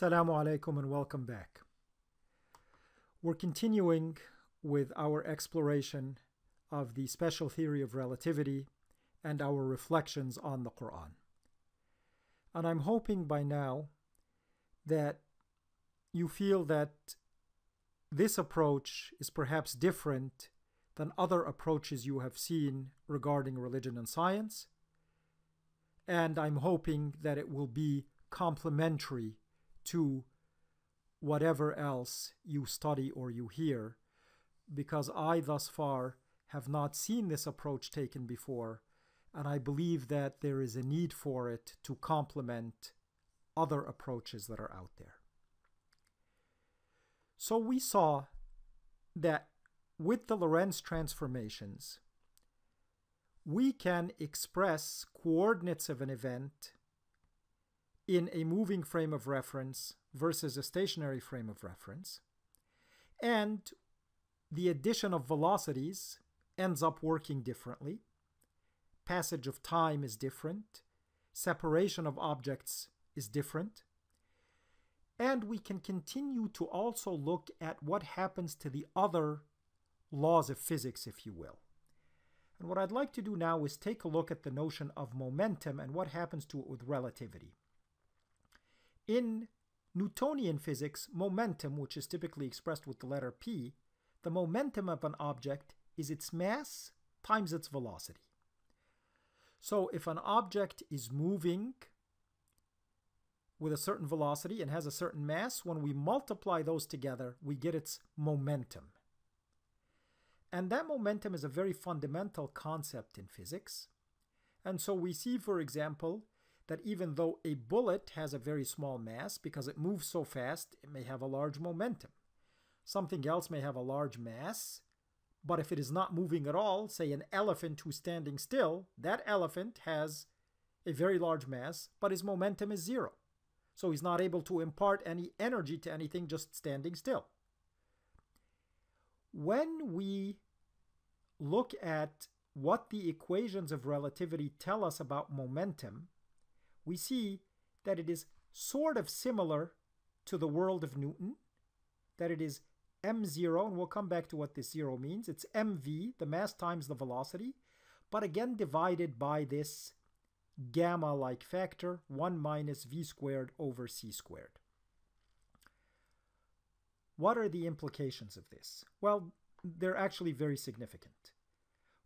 Assalamu alaikum and welcome back. We're continuing with our exploration of the special theory of relativity and our reflections on the Quran. And I'm hoping by now that you feel that this approach is perhaps different than other approaches you have seen regarding religion and science. And I'm hoping that it will be complementary to whatever else you study or you hear, because I thus far have not seen this approach taken before, and I believe that there is a need for it to complement other approaches that are out there. So we saw that with the Lorentz transformations, we can express coordinates of an event in a moving frame of reference versus a stationary frame of reference. And the addition of velocities ends up working differently. Passage of time is different. Separation of objects is different. And we can continue to also look at what happens to the other laws of physics, if you will. And what I'd like to do now is take a look at the notion of momentum and what happens to it with relativity. In Newtonian physics, momentum, which is typically expressed with the letter p, the momentum of an object is its mass times its velocity. So if an object is moving with a certain velocity and has a certain mass, when we multiply those together, we get its momentum. And that momentum is a very fundamental concept in physics. And so we see, for example, that even though a bullet has a very small mass, because it moves so fast, it may have a large momentum. Something else may have a large mass, but if it is not moving at all, say an elephant who's standing still, that elephant has a very large mass, but his momentum is zero. So he's not able to impart any energy to anything just standing still. When we look at what the equations of relativity tell us about momentum, we see that it is sort of similar to the world of Newton, that it is m0, and we'll come back to what this zero means. It's mv, the mass times the velocity, but again divided by this gamma-like factor, 1 minus v squared over c squared. What are the implications of this? Well, they're actually very significant.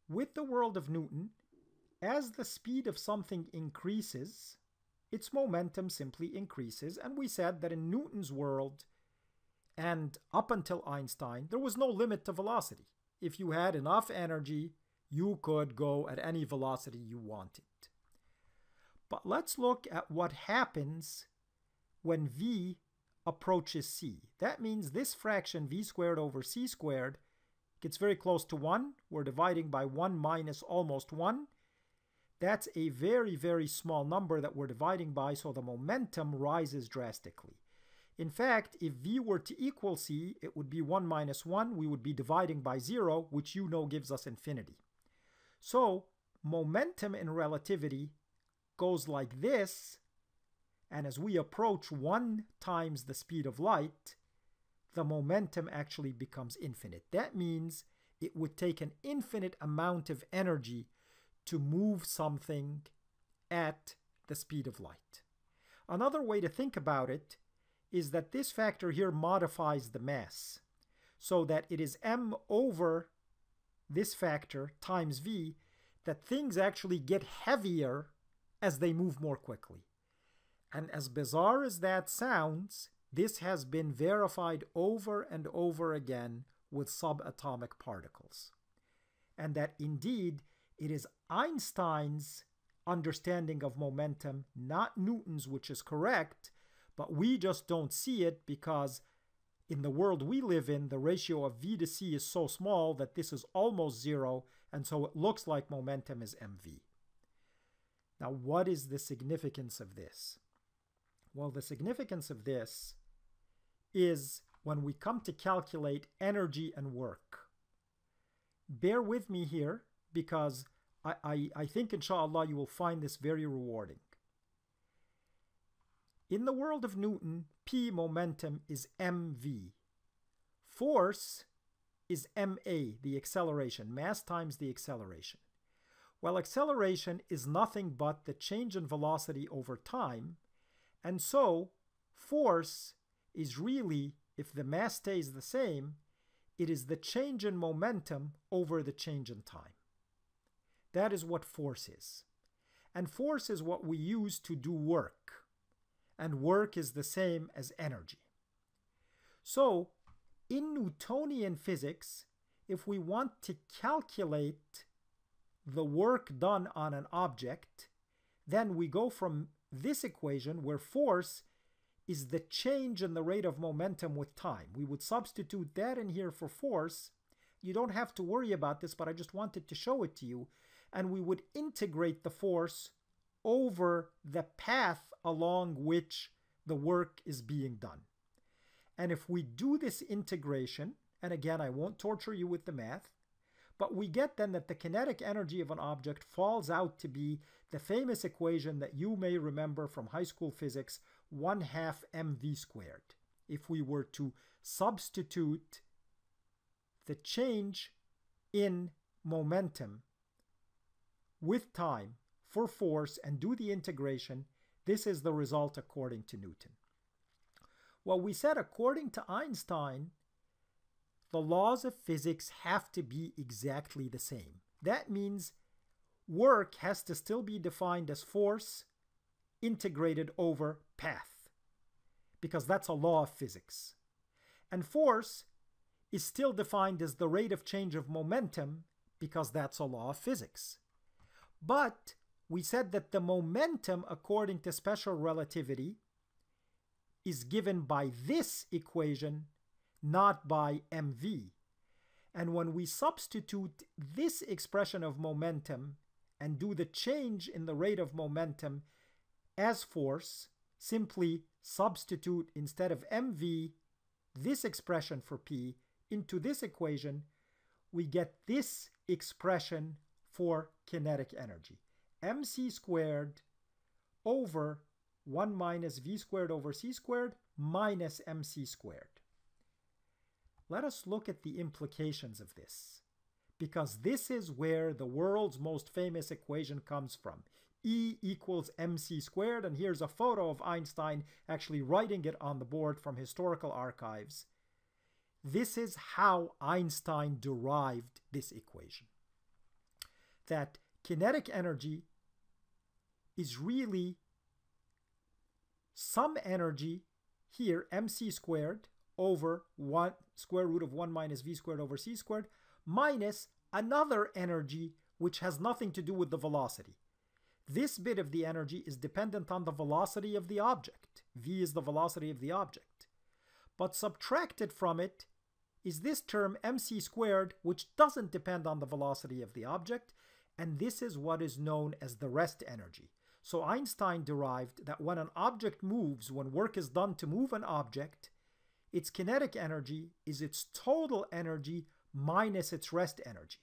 With the world of Newton, as the speed of something increases, its momentum simply increases. And we said that in Newton's world, and up until Einstein, there was no limit to velocity. If you had enough energy, you could go at any velocity you wanted. But let's look at what happens when v approaches c. That means this fraction v squared over c squared gets very close to 1. We're dividing by 1 minus almost 1. That's a very, very small number that we're dividing by, so the momentum rises drastically. In fact, if v were to equal c, it would be 1 minus 1. We would be dividing by 0, which you know gives us infinity. So momentum in relativity goes like this, and as we approach 1 times the speed of light, the momentum actually becomes infinite. That means it would take an infinite amount of energy to move something at the speed of light. Another way to think about it is that this factor here modifies the mass so that it is m over this factor times v that things actually get heavier as they move more quickly. And as bizarre as that sounds, this has been verified over and over again with subatomic particles. And that indeed it is Einstein's understanding of momentum, not Newton's, which is correct, but we just don't see it because in the world we live in, the ratio of v to c is so small that this is almost zero, and so it looks like momentum is mv. Now, what is the significance of this? Well, the significance of this is when we come to calculate energy and work. Bear with me here because I, I, I think inshallah you will find this very rewarding. In the world of Newton, P momentum is mv. Force is ma, the acceleration, mass times the acceleration. Well, acceleration is nothing but the change in velocity over time, and so force is really, if the mass stays the same, it is the change in momentum over the change in time. That is what force is. And force is what we use to do work. And work is the same as energy. So, in Newtonian physics, if we want to calculate the work done on an object, then we go from this equation where force is the change in the rate of momentum with time. We would substitute that in here for force. You don't have to worry about this, but I just wanted to show it to you. And we would integrate the force over the path along which the work is being done. And if we do this integration, and again, I won't torture you with the math, but we get then that the kinetic energy of an object falls out to be the famous equation that you may remember from high school physics, 1 half mv squared. If we were to substitute the change in momentum with time for force and do the integration, this is the result according to Newton. Well, we said according to Einstein, the laws of physics have to be exactly the same. That means work has to still be defined as force integrated over path, because that's a law of physics. And force is still defined as the rate of change of momentum, because that's a law of physics. But we said that the momentum, according to special relativity, is given by this equation not by mv. And when we substitute this expression of momentum and do the change in the rate of momentum as force, simply substitute instead of mv this expression for p into this equation, we get this expression for kinetic energy. mc squared over 1 minus v squared over c squared minus mc squared let us look at the implications of this. Because this is where the world's most famous equation comes from. E equals mc squared, and here's a photo of Einstein actually writing it on the board from historical archives. This is how Einstein derived this equation. That kinetic energy is really some energy here, mc squared, over 1 square root of 1 minus v squared over c squared minus another energy which has nothing to do with the velocity. This bit of the energy is dependent on the velocity of the object. v is the velocity of the object. But subtracted from it is this term mc squared, which doesn't depend on the velocity of the object, and this is what is known as the rest energy. So Einstein derived that when an object moves, when work is done to move an object, its kinetic energy is its total energy minus its rest energy.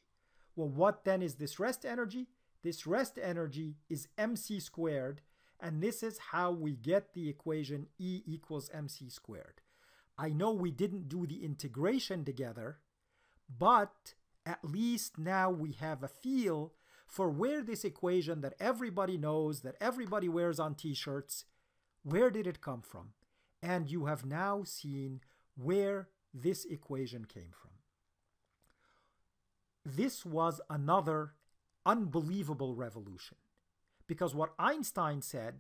Well, what then is this rest energy? This rest energy is mc squared, and this is how we get the equation E equals mc squared. I know we didn't do the integration together, but at least now we have a feel for where this equation that everybody knows, that everybody wears on t-shirts, where did it come from? and you have now seen where this equation came from. This was another unbelievable revolution because what Einstein said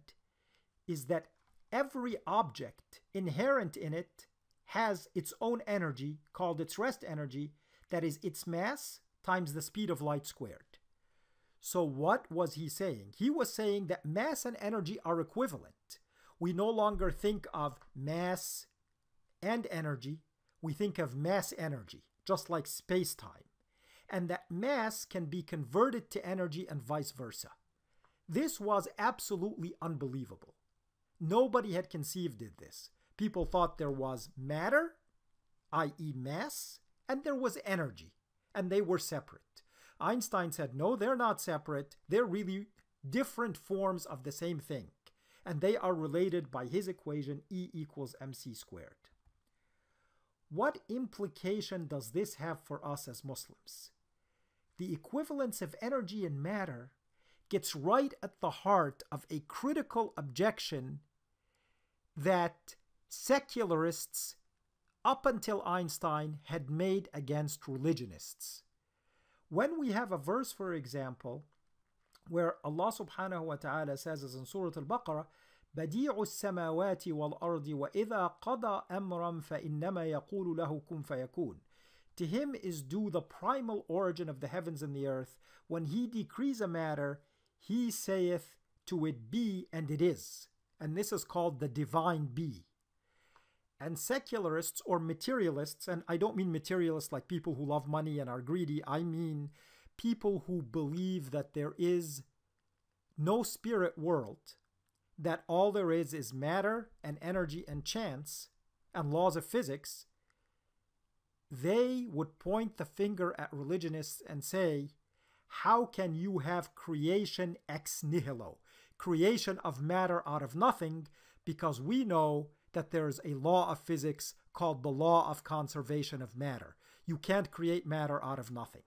is that every object inherent in it has its own energy called its rest energy that is its mass times the speed of light squared. So what was he saying? He was saying that mass and energy are equivalent we no longer think of mass and energy, we think of mass energy, just like space time, and that mass can be converted to energy and vice versa. This was absolutely unbelievable. Nobody had conceived of this. People thought there was matter, i.e., mass, and there was energy, and they were separate. Einstein said, no, they're not separate. They're really different forms of the same thing. and they are related by his equation E equals mc squared. What implication does this have for us as Muslims? The equivalence of energy and matter gets right at the heart of a critical objection that secularists up until Einstein had made against religionists. When we have a verse, for example, where Allah subhanahu wa ta'ala says as in Surah Al-Baqarah, بديع السماوات والأرض وإذا قضى أمرا فإنما يقول له كن فيكون. To him is due the primal origin of the heavens and the earth. When he decrees a matter, he saith to it be, and it is. And this is called the divine be. And secularists or materialists, and I don't mean materialists like people who love money and are greedy, I mean people who believe that there is no spirit world, that all there is is matter and energy and chance and laws of physics, they would point the finger at religionists and say, How can you have creation ex nihilo, creation of matter out of nothing? Because we know that there's a law of physics called the law of conservation of matter. You can't create matter out of nothing.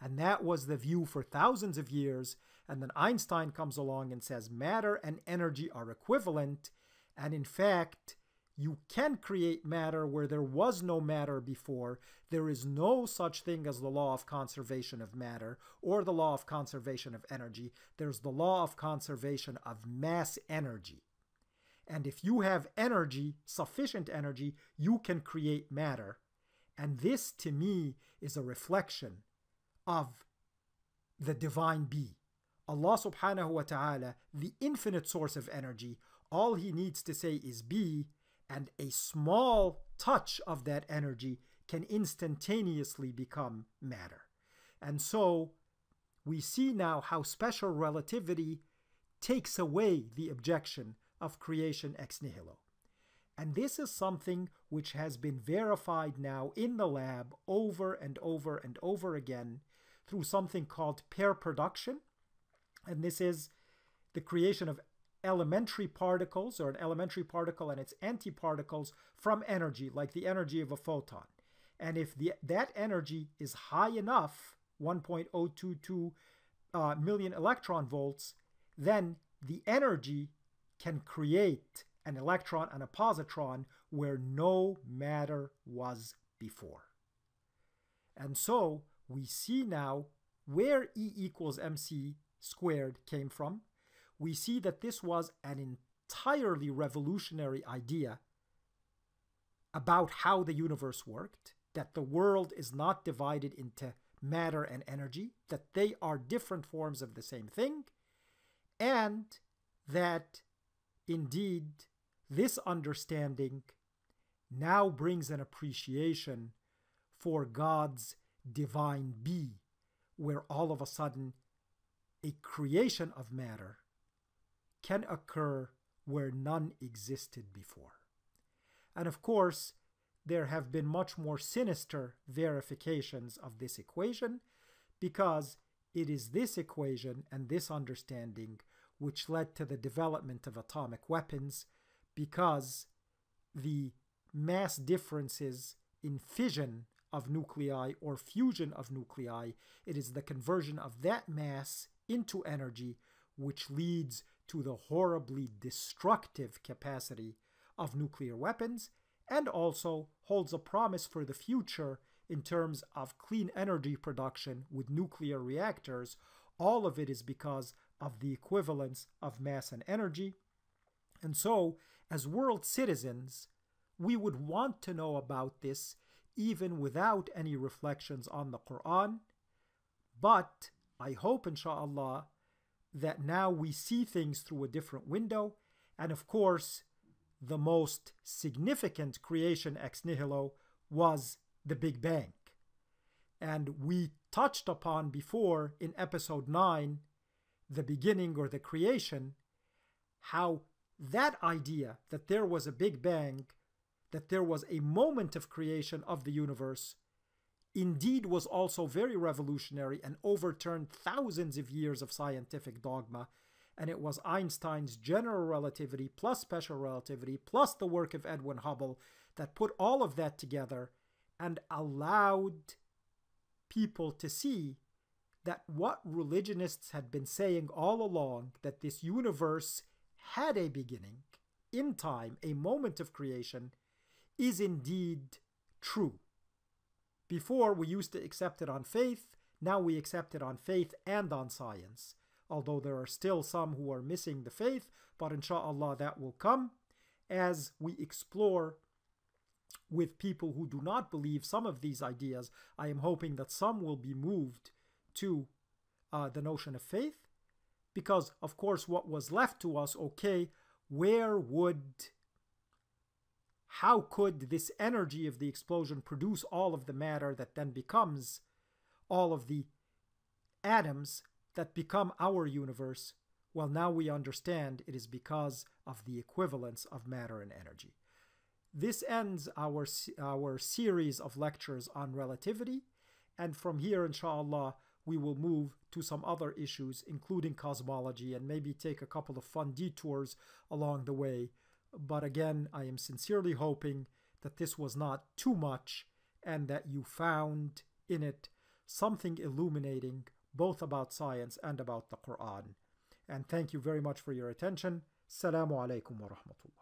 And that was the view for thousands of years. And then Einstein comes along and says matter and energy are equivalent. And in fact, you can create matter where there was no matter before. There is no such thing as the law of conservation of matter or the law of conservation of energy. There's the law of conservation of mass energy. And if you have energy, sufficient energy, you can create matter. And this to me is a reflection of the divine be. Allah subhanahu wa ta'ala, the infinite source of energy, all he needs to say is be, and a small touch of that energy can instantaneously become matter. And so we see now how special relativity takes away the objection of creation ex nihilo. And this is something which has been verified now in the lab over and over and over again through something called pair production. And this is the creation of elementary particles or an elementary particle and its antiparticles from energy, like the energy of a photon. And if the, that energy is high enough, 1.022 uh, million electron volts, then the energy can create an electron and a positron where no matter was before. And so we see now where E equals mc squared came from. We see that this was an entirely revolutionary idea about how the universe worked, that the world is not divided into matter and energy, that they are different forms of the same thing, and that indeed this understanding now brings an appreciation for God's divine be, where all of a sudden a creation of matter can occur where none existed before. And of course, there have been much more sinister verifications of this equation because it is this equation and this understanding which led to the development of atomic weapons because the mass differences in fission of nuclei or fusion of nuclei, it is the conversion of that mass into energy which leads to the horribly destructive capacity of nuclear weapons and also holds a promise for the future in terms of clean energy production with nuclear reactors. All of it is because of the equivalence of mass and energy. And so, as world citizens, we would want to know about this even without any reflections on the Quran. But I hope, inshallah, that now we see things through a different window. And of course, the most significant creation ex nihilo was the Big Bang. And we touched upon before in episode 9 the beginning or the creation, how that idea that there was a Big Bang that there was a moment of creation of the universe indeed was also very revolutionary and overturned thousands of years of scientific dogma. And it was Einstein's general relativity plus special relativity plus the work of Edwin Hubble that put all of that together and allowed people to see that what religionists had been saying all along that this universe had a beginning in time, a moment of creation, is indeed true. Before, we used to accept it on faith, now we accept it on faith and on science. Although there are still some who are missing the faith, but inshallah that will come as we explore with people who do not believe some of these ideas. I am hoping that some will be moved to uh, the notion of faith because, of course, what was left to us, okay, where would how could this energy of the explosion produce all of the matter that then becomes all of the atoms that become our universe? Well, now we understand it is because of the equivalence of matter and energy. This ends our, our series of lectures on relativity, and from here, inshallah, we will move to some other issues, including cosmology, and maybe take a couple of fun detours along the way. But again, I am sincerely hoping that this was not too much and that you found in it something illuminating both about science and about the Quran. And thank you very much for your attention. Assalamu alaikum wa rahmatullah.